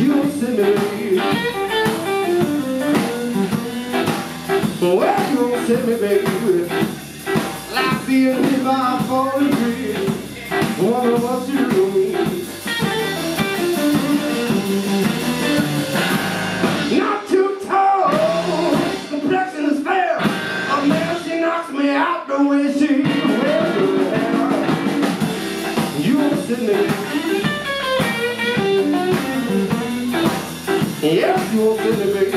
you send me Where you gonna send me, baby? Like being in I fall e you?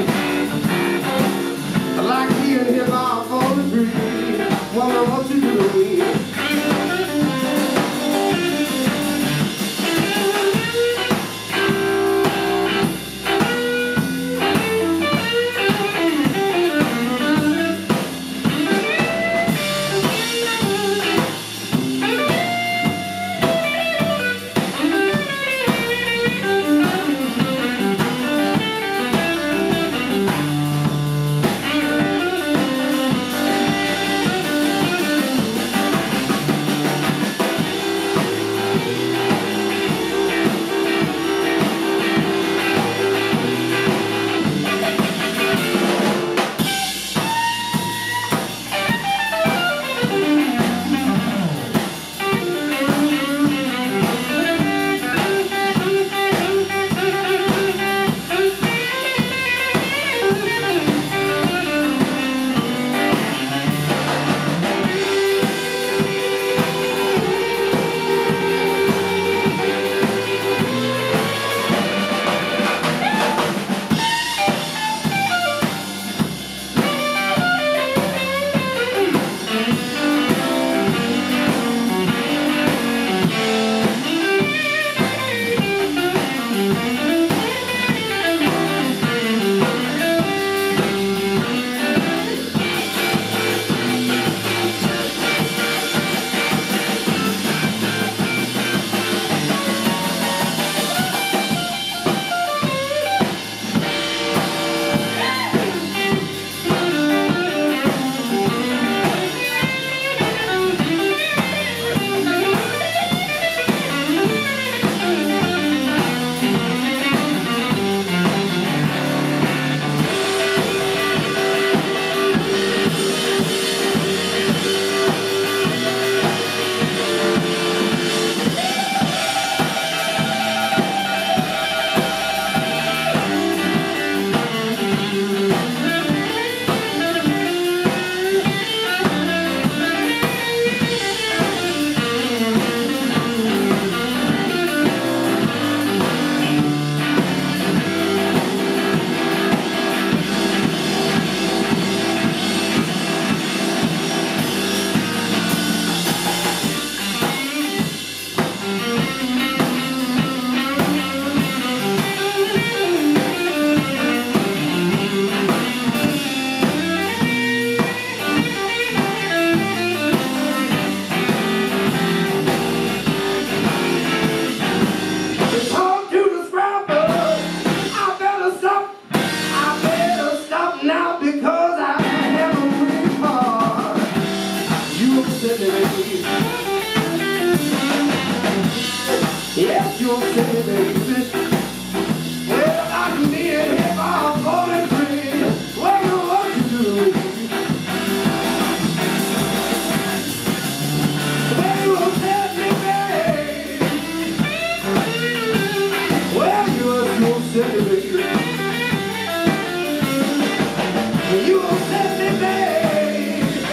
You obsess me, babe.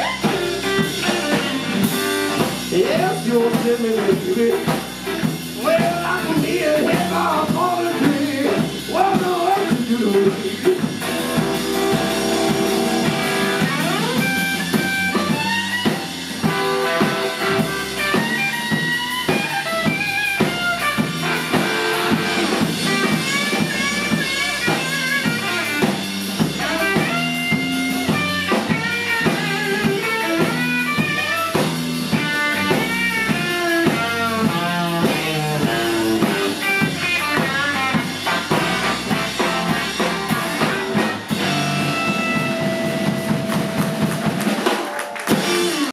Yes, you me, baby.